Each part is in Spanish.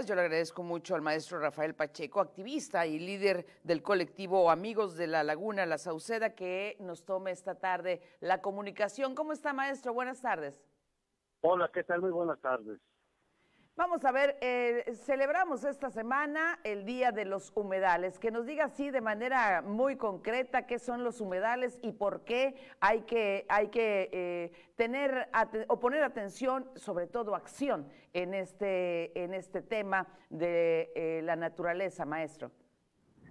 Yo le agradezco mucho al maestro Rafael Pacheco, activista y líder del colectivo Amigos de la Laguna La Sauceda, que nos tome esta tarde la comunicación. ¿Cómo está, maestro? Buenas tardes. Hola, ¿qué tal? Muy buenas tardes. Vamos a ver, eh, celebramos esta semana el Día de los Humedales. Que nos diga así de manera muy concreta qué son los humedales y por qué hay que, hay que eh, tener o poner atención, sobre todo acción, en este, en este tema de eh, la naturaleza, maestro.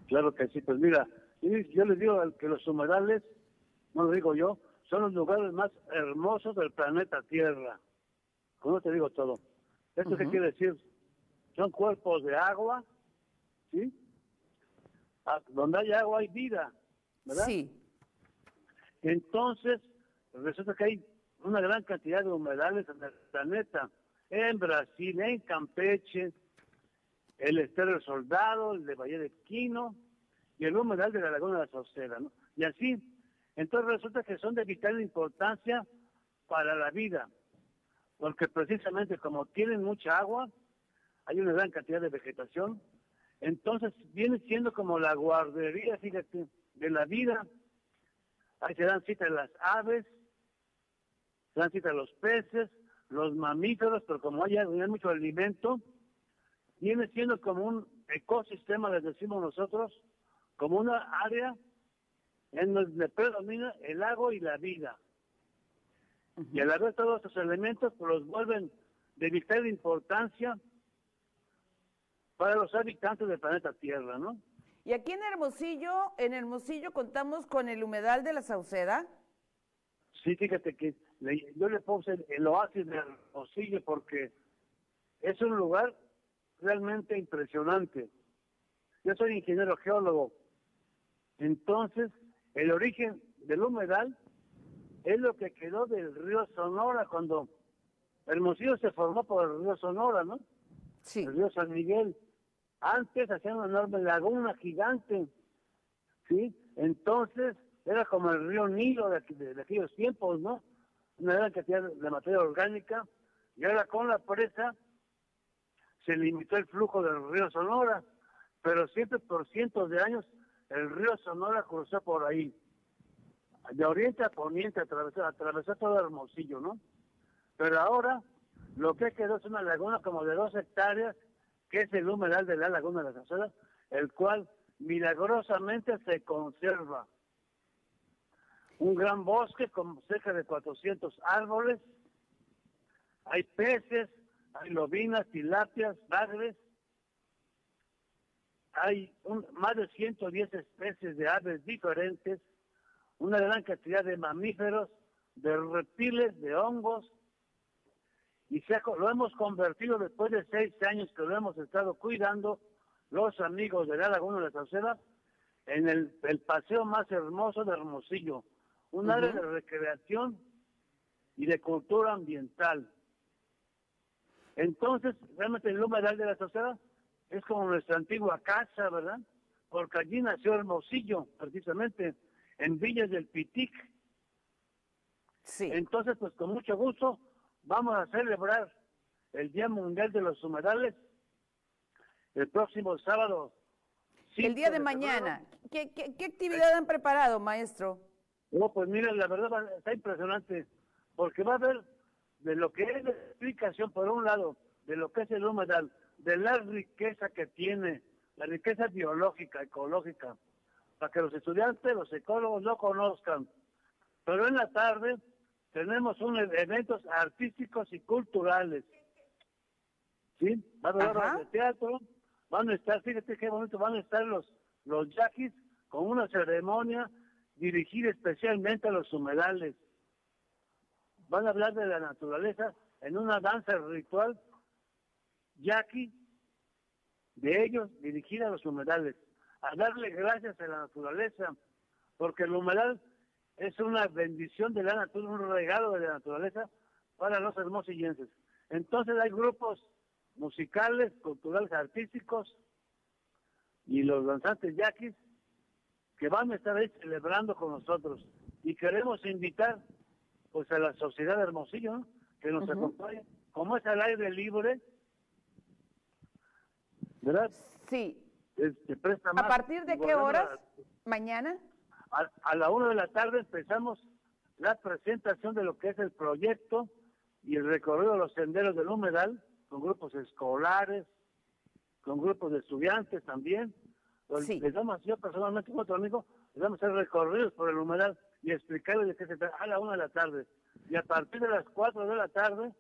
Claro que sí, pues mira, yo les digo que los humedales, no lo digo yo, son los lugares más hermosos del planeta Tierra. ¿Cómo te digo todo? ¿Esto qué quiere decir? Son cuerpos de agua, ¿sí? Ah, donde hay agua hay vida, ¿verdad? Sí. Entonces, resulta que hay una gran cantidad de humedales en el planeta. En Brasil, en Campeche, el Estero del Soldado, el de Valle de Quino y el humedal de la Laguna de la Sauceda, ¿no? Y así, entonces resulta que son de vital importancia para la vida porque precisamente como tienen mucha agua, hay una gran cantidad de vegetación, entonces viene siendo como la guardería, fíjate, de la vida. Ahí se dan cita las aves, se dan cita los peces, los mamíferos, pero como hay, hay mucho alimento, viene siendo como un ecosistema, les decimos nosotros, como una área en donde predomina el agua y la vida. Y al haber todos estos elementos, pues los vuelven de vital importancia para los habitantes del planeta Tierra, ¿no? Y aquí en Hermosillo, en Hermosillo contamos con el humedal de la Sauceda. Sí, fíjate que yo le puse el oasis de Hermosillo porque es un lugar realmente impresionante. Yo soy ingeniero geólogo. Entonces, el origen del humedal es lo que quedó del río Sonora cuando Hermosillo se formó por el río Sonora, ¿no? Sí. El río San Miguel. Antes hacían una enorme laguna gigante, ¿sí? Entonces era como el río Nilo de, aquellos tiempos, ¿no? Una gran cantidad de materia orgánica. Y ahora con la presa se limitó el flujo del río Sonora, pero siempre por cientos de años el río Sonora cruzó por ahí de oriente a poniente, atravesó, atravesó todo Hermosillo, ¿no? Pero ahora lo que quedó es una laguna como de dos hectáreas, que es el humedal de la laguna de la Sauceda, el cual milagrosamente se conserva. Un gran bosque con cerca de 400 árboles, hay peces, hay lobinas, tilapias, bagres, hay más de 110 especies de aves diferentes, una gran cantidad de mamíferos, de reptiles, de hongos, y se lo hemos convertido después de seis años que lo hemos estado cuidando, los amigos de la Laguna de la Sauceda, en el, paseo más hermoso de Hermosillo, un área de recreación y de cultura ambiental. Entonces, realmente el humedal de la Sauceda es como nuestra antigua casa, ¿verdad? Porque allí nació Hermosillo, precisamente, en Villas del Pitic. Sí. Entonces, pues con mucho gusto vamos a celebrar el Día Mundial de los Humedales el próximo sábado. El día de, mañana. ¿Qué, ¿Qué, actividad han preparado, maestro? No, pues mira, la verdad está impresionante, porque va a haber de lo que es la explicación, por un lado, de lo que es el humedal, de la riqueza que tiene, la riqueza biológica, ecológica, para que los estudiantes, los ecólogos lo conozcan. Pero en la tarde tenemos unos eventos artísticos y culturales. ¿Sí? Van a haber de teatro, van a estar, fíjate qué bonito, van a estar los, los yaquis con una ceremonia dirigida especialmente a los humedales. Van a hablar de la naturaleza en una danza ritual yaqui de ellos dirigida a los humedales a darle gracias a la naturaleza, porque el humedal es una bendición de la naturaleza, un regalo de la naturaleza para los hermosillenses. Entonces hay grupos musicales, culturales, artísticos y los danzantes yaquis que van a estar ahí celebrando con nosotros. Y queremos invitar pues a la sociedad de Hermosillo que nos acompañe. Como es al aire libre, ¿verdad? Sí. Presta más. ¿A partir de qué horas? ¿Mañana? A, a la una de la tarde empezamos la presentación de lo que es el proyecto y el recorrido de los senderos del humedal con grupos escolares, con grupos de estudiantes también. Sí. Les damos, yo personalmente con otro amigo, les damos a hacer recorridos por el humedal y explicarles de qué se trata a la una de la tarde. Y a partir de las cuatro de la tarde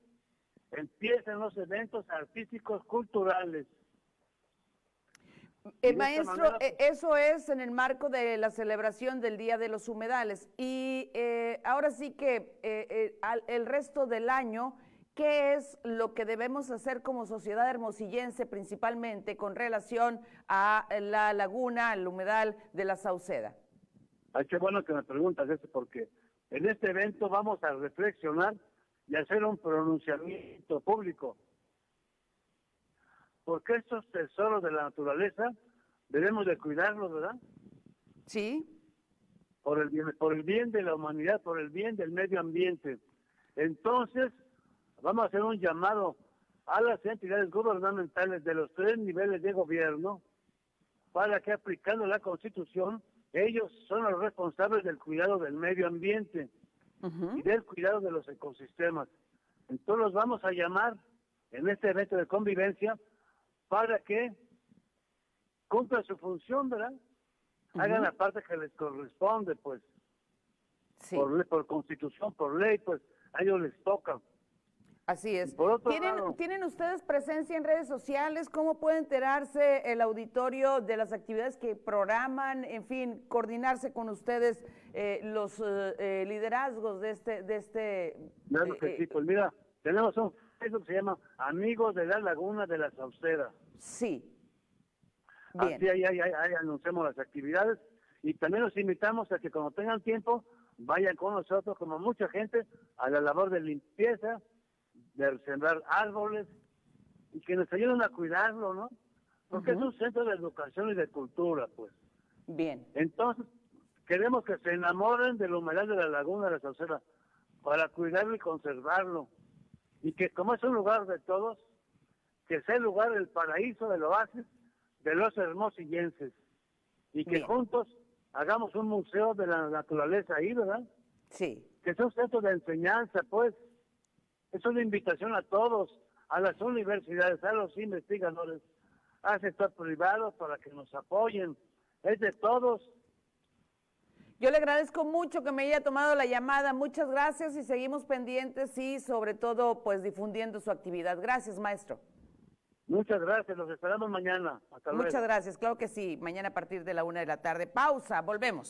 empiezan los eventos artísticos culturales. Eh, maestro, eh, pues eso es en el marco de la celebración del Día de los Humedales. Y eh, ahora sí que el resto del año, ¿qué es lo que debemos hacer como sociedad hermosillense principalmente con relación a la laguna, al humedal de la Sauceda? Ay, qué bueno que me preguntas eso, porque en este evento vamos a reflexionar y hacer un pronunciamiento público porque estos tesoros de la naturaleza debemos de cuidarlos, ¿verdad? Sí. Por el bien, por el bien de la humanidad, por el bien del medio ambiente. Entonces, vamos a hacer un llamado a las entidades gubernamentales de los tres niveles de gobierno para que aplicando la Constitución, ellos son los responsables del cuidado del medio ambiente y del cuidado de los ecosistemas. Entonces los vamos a llamar en este evento de convivencia para que cumplan su función, ¿verdad? Hagan la parte que les corresponde, pues. Sí. Por, por constitución, por ley, pues a ellos les toca. Así es. ¿Tienen, ¿Tienen ustedes presencia en redes sociales? ¿Cómo puede enterarse el auditorio de las actividades que programan? En fin, coordinarse con ustedes eh, los eh, eh, liderazgos de este... De este claro que sí, pues mira, tenemos un Facebook que se llama Amigos de la Laguna de la Sauceda. Sí. Bien. Así ahí, ahí, ahí, anunciamos las actividades y también los invitamos a que cuando tengan tiempo vayan con nosotros, como mucha gente, a la labor de limpieza, de sembrar árboles y que nos ayuden a cuidarlo, ¿no? Porque es un centro de educación y de cultura, pues. Bien. Entonces, queremos que se enamoren del humedal de la laguna de la Sauceda para cuidarlo y conservarlo. Y que como es un lugar de todos, que sea el lugar del paraíso, del oasis de los hermosillenses. Y que juntos hagamos un museo de la naturaleza ahí, ¿verdad? Sí. Que sea un centro de enseñanza, pues. Es una invitación a todos, a las universidades, a los investigadores, al sector privado para que nos apoyen. Es de todos. Yo le agradezco mucho que me haya tomado la llamada. Muchas gracias y seguimos pendientes y sobre todo pues difundiendo su actividad. Gracias, maestro. Muchas gracias, los esperamos mañana. Hasta Muchas gracias, claro que sí, mañana a partir de la una de la tarde. Pausa, volvemos.